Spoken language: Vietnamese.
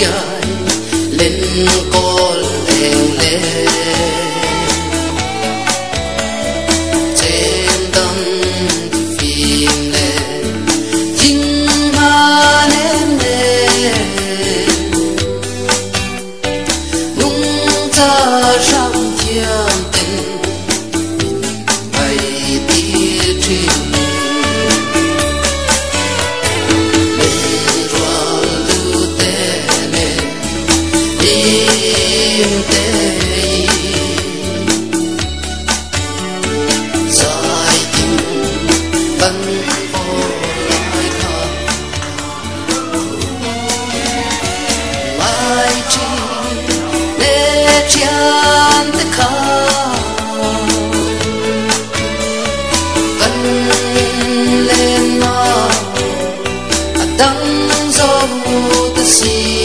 dài lên con see.